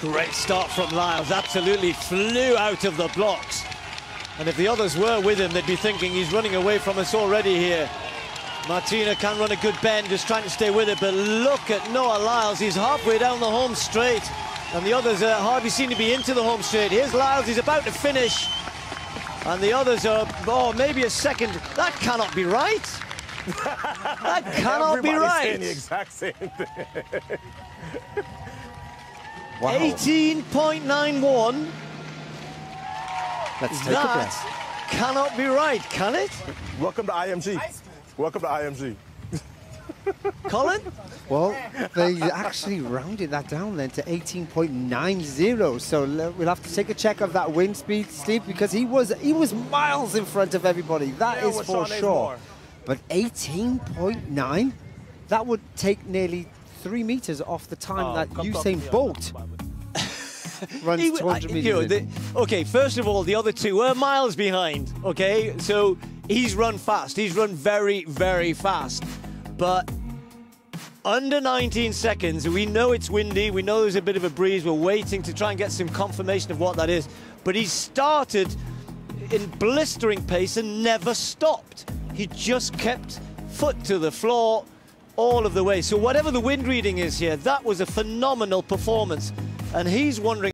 Great start from Lyles, absolutely flew out of the blocks. And if the others were with him, they'd be thinking he's running away from us already here. Martina can run a good bend, just trying to stay with it, but look at Noah Lyles, he's halfway down the home straight, and the others uh, hardly seem to be into the home straight. Here's Lyles, he's about to finish, and the others are, oh, maybe a second. That cannot be right. that cannot be right. saying the exact same thing. Wow. 18.91. Let's take a That breath. cannot be right, can it? Welcome to IMG. Welcome to IMG. Colin? Well, they actually rounded that down then to 18.90. So we'll have to take a check of that wind speed, Steve, because he was he was miles in front of everybody. That Yeah, is for sure. But 18.9, that would take nearly three meters off the time Oh, that come talk Usain me Bolt that. runs He- 200 I- meters. you know, the- okay, first of all, the other two were miles behind. Okay, so he's run fast. He's run very, very fast. But under 19 seconds, we know it's windy. We know there's a bit of a breeze. We're waiting to try and get some confirmation of what that is. But he started in blistering pace and never stopped. He just kept foot to the floor all of the way. So whatever the wind reading is here, that was a phenomenal performance. And he's wondering.